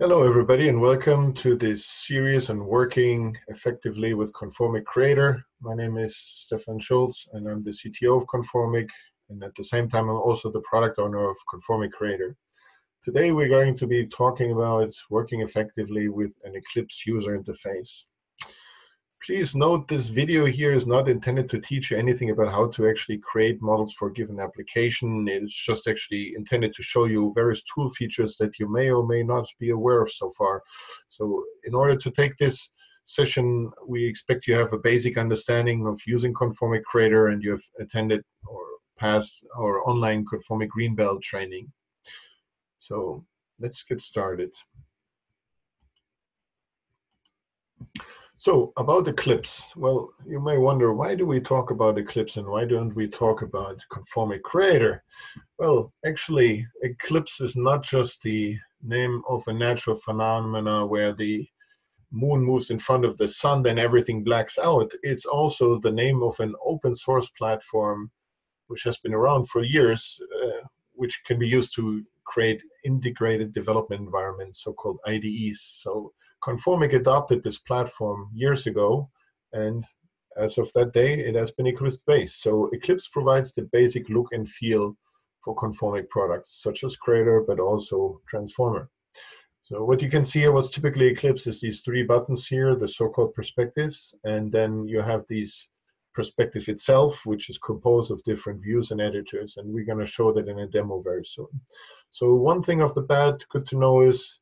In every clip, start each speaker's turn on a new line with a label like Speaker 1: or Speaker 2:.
Speaker 1: Hello, everybody, and welcome to this series on working effectively with Conformiq Creator. My name is Stefan Schulz, and I'm the CTO of Conformiq, and at the same time, I'm also the product owner of Conformiq Creator. Today, we're going to be talking about working effectively with an Eclipse user interface. Please note this video here is not intended to teach you anything about how to actually create models for a given application. It's just actually intended to show you various tool features that you may or may not be aware of so far. So in order to take this session, we expect you have a basic understanding of using Conformiq Creator and you have attended or passed our online Conformiq Greenbelt training. So let's get started. So about Eclipse, well, you may wonder, why do we talk about Eclipse and why don't we talk about Conformiq Creator? Well, actually, Eclipse is not just the name of a natural phenomena where the moon moves in front of the sun, then everything blacks out. It's also the name of an open source platform which has been around for years, uh, which can be used to create integrated development environments, so-called IDEs. So Conformiq adopted this platform years ago, and as of that day, it has been Eclipse-based. So Eclipse provides the basic look and feel for Conformiq products, such as Creator, but also Transformer. So what you can see here, what's typically Eclipse is these three buttons here, the so-called perspectives, and then you have these perspective itself, which is composed of different views and editors, and we're going to show that in a demo very soon. So one thing off the bat, good to know is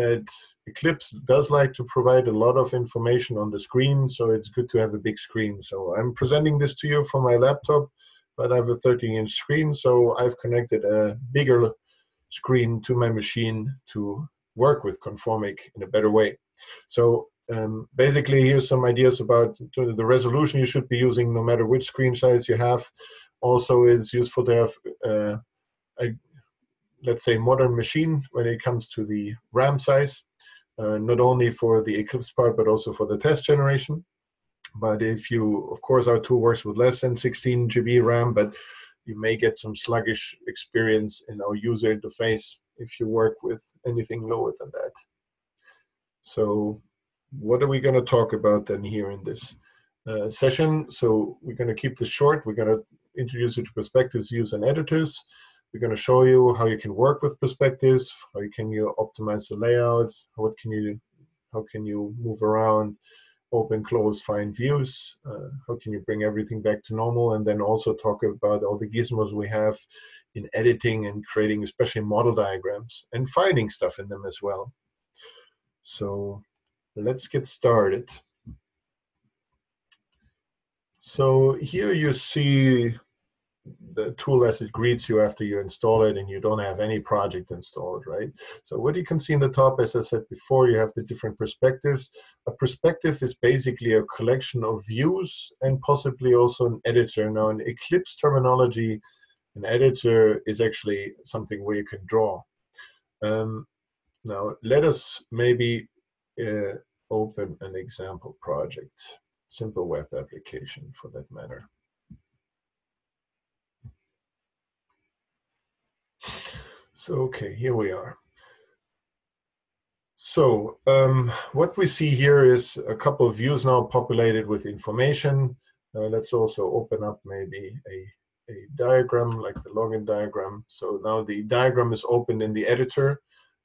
Speaker 1: that Eclipse does like to provide a lot of information on the screen, so it's good to have a big screen. So I'm presenting this to you from my laptop, but I have a 13 inch screen, so I've connected a bigger screen to my machine to work with Conformiq in a better way. So um, basically, here's some ideas about the resolution you should be using no matter which screen size you have. Also, it's useful to have uh, a let's say, modern machine when it comes to the RAM size, uh, not only for the Eclipse part, but also for the test generation. But if you, of course, our tool works with less than 16 GB RAM, but you may get some sluggish experience in our user interface if you work with anything lower than that. So what are we going to talk about then here in this uh, session? So we're going to keep this short. We're going to introduce you to perspectives, views, and editors. We're going to show you how you can work with perspectives, how you can you optimize the layout, what can you, how can you move around, open, close, find views, uh, how can you bring everything back to normal, and then also talk about all the gizmos we have in editing and creating especially model diagrams and finding stuff in them as well. So let's get started. So here you see the tool as it greets you after you install it and you don't have any project installed, right? So what you can see in the top, as I said before, you have the different perspectives. A perspective is basically a collection of views and possibly also an editor. Now in Eclipse terminology, an editor is actually something where you can draw. Um, now let us maybe uh, open an example project, simple web application for that matter. So, okay, here we are. So um, what we see here is a couple of views now populated with information. Uh, let's also open up maybe a, a diagram like the login diagram. So now the diagram is opened in the editor.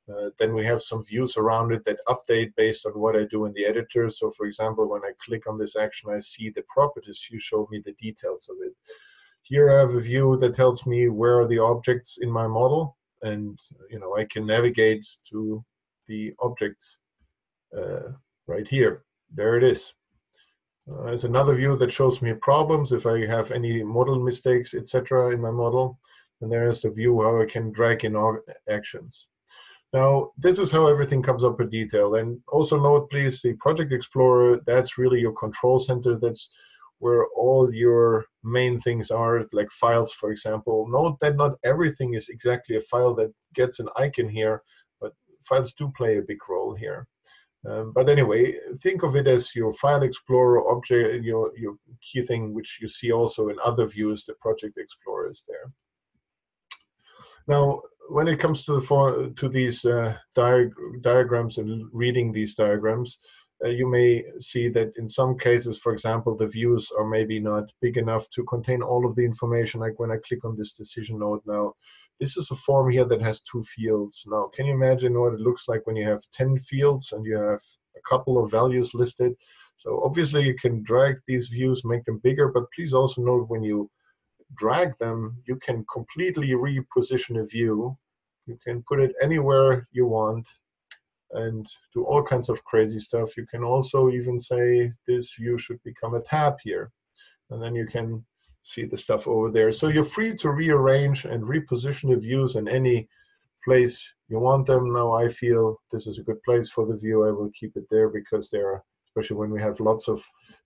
Speaker 1: Uh, then we have some views around it that update based on what I do in the editor. So for example, when I click on this action, I see the properties You show me the details of it. Here I have a view that tells me where are the objects in my model and you know I can navigate to the object uh, right here. There it is. Uh, another view that shows me problems if I have any model mistakes, etc. in my model. And there is a view how I can drag in actions. Now, this is how everything comes up in detail. And also note, please, the Project Explorer, that's really your control center. That's where all your main things are, like files, for example. Note that not everything is exactly a file that gets an icon here, but files do play a big role here. Um, but anyway, think of it as your file explorer object, your, your key thing, which you see also in other views, the project explorer is there. Now, when it comes to the for, to these uh, diagrams and reading these diagrams, uh, you may see that in some cases, for example, the views are maybe not big enough to contain all of the information. Like when I click on this decision node now, this is a form here that has two fields. Now, can you imagine what it looks like when you have 10 fields and you have a couple of values listed? So obviously you can drag these views, make them bigger, but please also note when you drag them, you can completely reposition a view. You can put it anywhere you want and do all kinds of crazy stuff. You can also even say this view should become a tab here. And then you can see the stuff over there. So you're free to rearrange and reposition the views in any place you want them. Now I feel this is a good place for the view. I will keep it there because there are, especially when we have lots of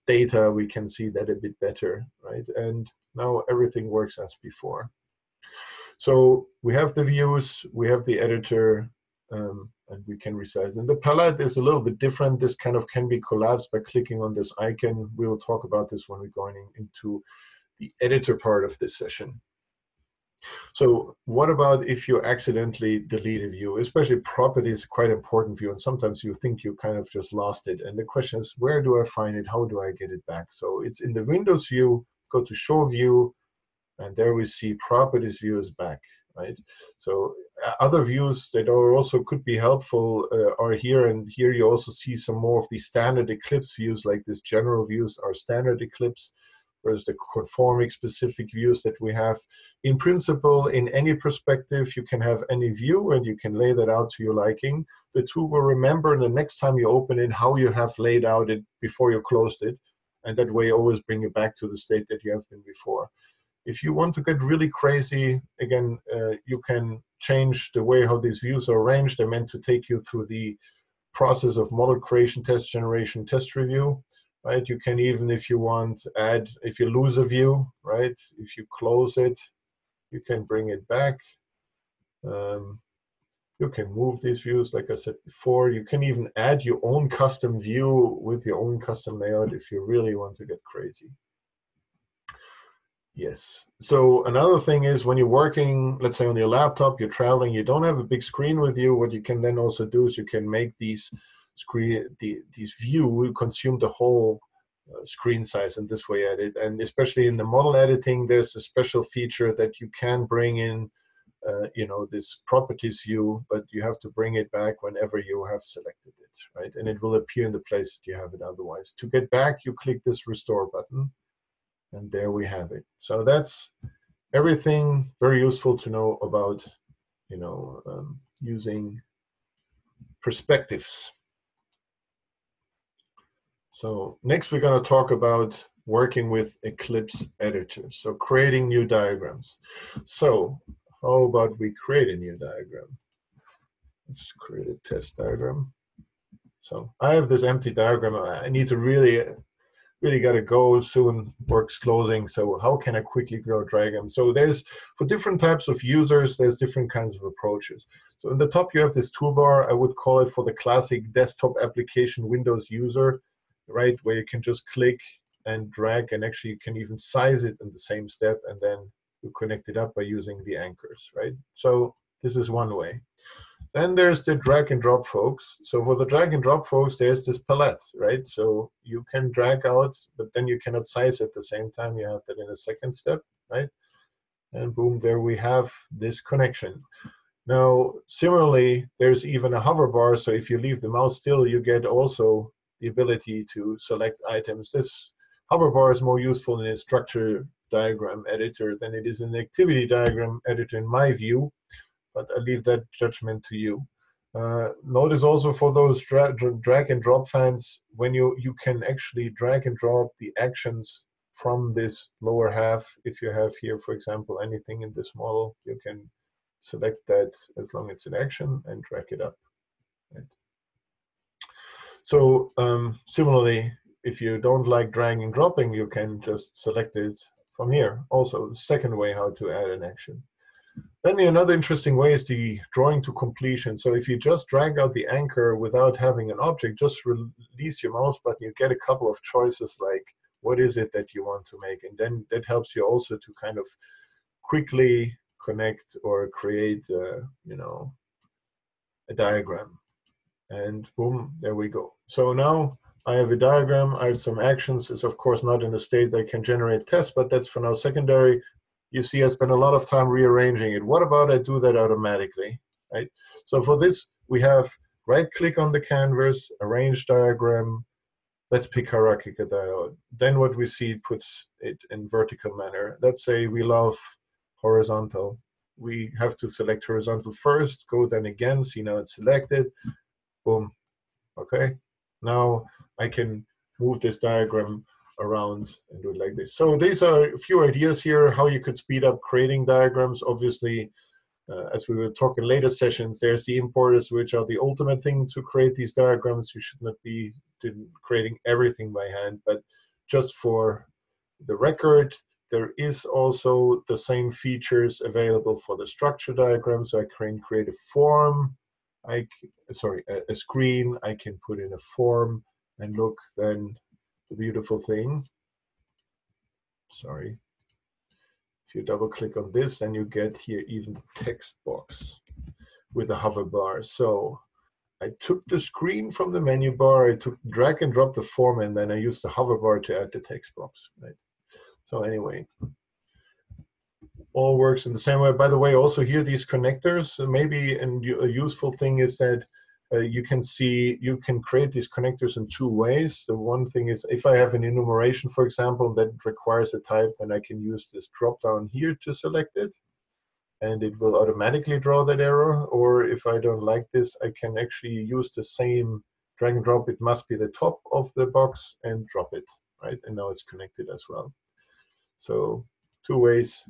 Speaker 1: data, we can see that a bit better, right? And now everything works as before. So we have the views, we have the editor, um, and we can resize. And the palette is a little bit different. This kind of can be collapsed by clicking on this icon. We will talk about this when we're going into the editor part of this session. So what about if you accidentally delete a view? Especially property is quite important view, and sometimes you think you kind of just lost it. And the question is, where do I find it? How do I get it back? So it's in the Windows view, go to show view, and there we see properties view is back, right? So uh, other views that are also could be helpful uh, are here, and here you also see some more of the standard Eclipse views, like this general views are standard Eclipse, whereas the Conformiq specific views that we have. In principle, in any perspective, you can have any view and you can lay that out to your liking. The tool will remember the next time you open it how you have laid out it before you closed it, and that way always bring you back to the state that you have been before. If you want to get really crazy, again, uh, you can change the way how these views are arranged. They're meant to take you through the process of model creation, test generation, test review, right? You can even, if you want, add, if you lose a view, right? If you close it, you can bring it back. Um, you can move these views, like I said before. You can even add your own custom view with your own custom layout if you really want to get crazy. Yes. So another thing is when you're working, let's say on your laptop, you're traveling, you don't have a big screen with you. What you can then also do is you can make these screen, the, these view consume the whole uh, screen size and this way edit. And especially in the model editing, there's a special feature that you can bring in, uh, you know, this properties view, but you have to bring it back whenever you have selected it, right? And it will appear in the place that you have it otherwise. To get back, you click this restore button and there we have it. So that's everything very useful to know about, you know, um, using perspectives. So next we're going to talk about working with Eclipse Editor. So creating new diagrams. So how about we create a new diagram? Let's create a test diagram. So I have this empty diagram. I need to really really got to go soon work's closing so how can i quickly grow dragon? So there's for different types of users there's different kinds of approaches. So in the top you have this toolbar i would call it for the classic desktop application windows user right? Where you can just click and drag and actually you can even size it in the same step and then you connect it up by using the anchors right? So this is one way then there's the drag and drop folks. So for the drag and drop folks, there's this palette, right? So you can drag out, but then you cannot size at the same time. You have that in a second step, right? And boom, there we have this connection. Now, similarly, there's even a hover bar. So if you leave the mouse still, you get also the ability to select items. This hover bar is more useful in a structure diagram editor than it is in the activity diagram editor in my view but I leave that judgment to you. Uh, notice also for those dra drag and drop fans, when you, you can actually drag and drop the actions from this lower half. If you have here, for example, anything in this model, you can select that as long as it's an action and drag it up. Right. So um, similarly, if you don't like dragging and dropping, you can just select it from here. Also, second way how to add an action. Then another interesting way is the drawing to completion. So if you just drag out the anchor without having an object, just release your mouse button, you get a couple of choices like what is it that you want to make. And then that helps you also to kind of quickly connect or create, uh, you know, a diagram. And boom, there we go. So now I have a diagram, I have some actions. It's of course not in a state that can generate tests, but that's for now secondary. You see I spend a lot of time rearranging it. What about I do that automatically, right? So for this, we have right click on the canvas, arrange diagram, let's pick hierarchical diode. Then what we see puts it in vertical manner. Let's say we love horizontal. We have to select horizontal first, go then again, see now it's selected, boom, okay. Now I can move this diagram around and do it like this. So these are a few ideas here how you could speed up creating diagrams. Obviously, uh, as we will talk in later sessions, there's the importers, which are the ultimate thing to create these diagrams. You should not be creating everything by hand, but just for the record, there is also the same features available for the structure diagram. So I can create a form, I sorry, a, a screen. I can put in a form and look then the beautiful thing. Sorry. If you double click on this, then you get here even the text box with a hover bar. So I took the screen from the menu bar, I took drag and drop the form, and then I used the hover bar to add the text box. Right. So anyway, all works in the same way. By the way, also here these connectors, maybe and a useful thing is that uh, you can see you can create these connectors in two ways. The one thing is if I have an enumeration, for example, that requires a type, then I can use this drop down here to select it and it will automatically draw that arrow. Or if I don't like this, I can actually use the same drag and drop. It must be the top of the box and drop it, right? And now it's connected as well. So two ways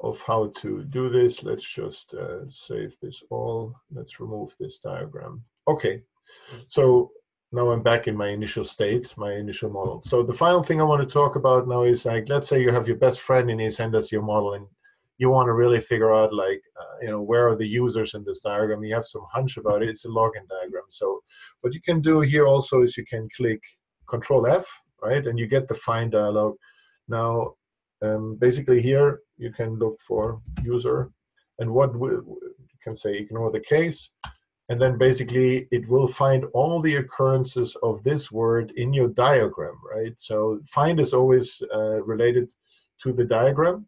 Speaker 1: of how to do this. Let's just uh, save this all. Let's remove this diagram. Okay, so now I'm back in my initial state, my initial model. So the final thing I want to talk about now is like, let's say you have your best friend and he sends us your model and you want to really figure out like uh, you know where are the users in this diagram you have some hunch about it it's a login diagram so what you can do here also is you can click control f right and you get the find dialog now um, basically here you can look for user and what you can say ignore the case and then basically it will find all the occurrences of this word in your diagram right so find is always uh, related to the diagram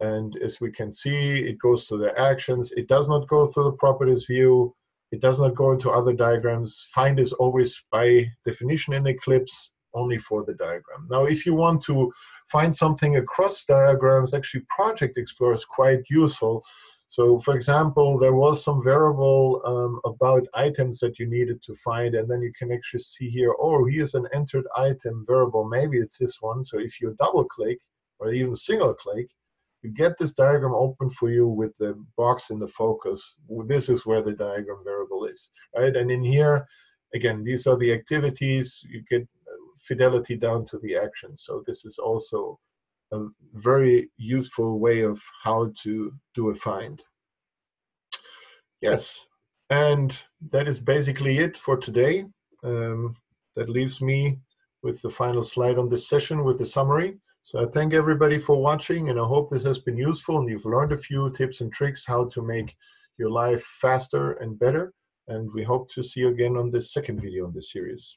Speaker 1: and as we can see, it goes to the actions. It does not go through the properties view. It does not go into other diagrams. Find is always by definition in Eclipse only for the diagram. Now, if you want to find something across diagrams, actually Project Explorer is quite useful. So for example, there was some variable um, about items that you needed to find, and then you can actually see here, oh, here's an entered item variable. Maybe it's this one. So if you double click or even single click, you get this diagram open for you with the box in the focus. This is where the diagram variable is, right? And in here, again, these are the activities. You get fidelity down to the action. So this is also a very useful way of how to do a find. Yes, and that is basically it for today. Um, that leaves me with the final slide on this session with the summary. So I thank everybody for watching and I hope this has been useful and you've learned a few tips and tricks how to make your life faster and better. And we hope to see you again on this second video in this series.